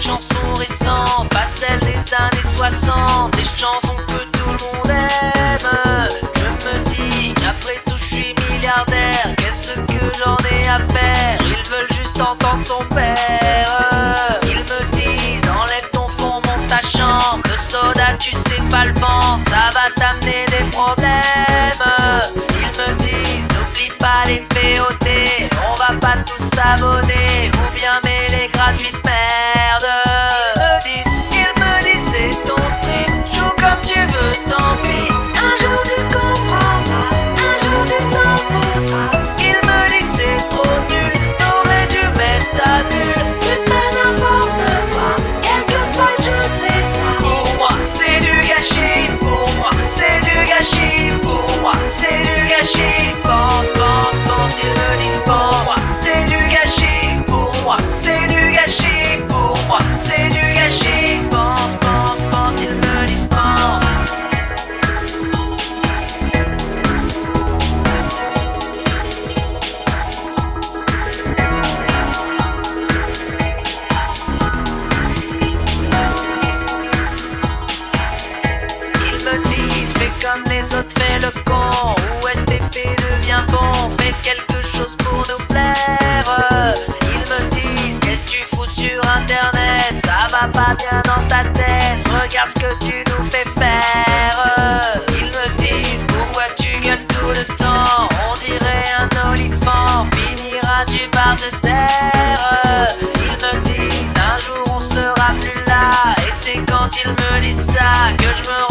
chansons récentes, pas celles des années 60, des chansons que tout le monde aime. Je me dis qu'après tout je suis milliardaire, qu'est-ce que j'en ai à faire? Ils veulent juste entendre son père. Ils me disent enlève ton fond, monte ta chambre, le soda tu sais pas le vendre, ça va t'amener des problèmes. Ils me disent n'oublie pas les VOD, on va pas tous s'abonner. Ou bien mêler gratuitement comme les autres, fais le con. Ou STP devient bon, fais quelque chose pour nous plaire. Ils me disent, qu'est-ce que tu fous sur internet? Ça va pas bien dans ta tête, regarde ce que tu nous fais faire. Ils me disent, pourquoi tu gueules tout le temps? On dirait un olifant, finira-tu par te taire Ils me disent, un jour on sera plus là. Et c'est quand ils me disent ça que je me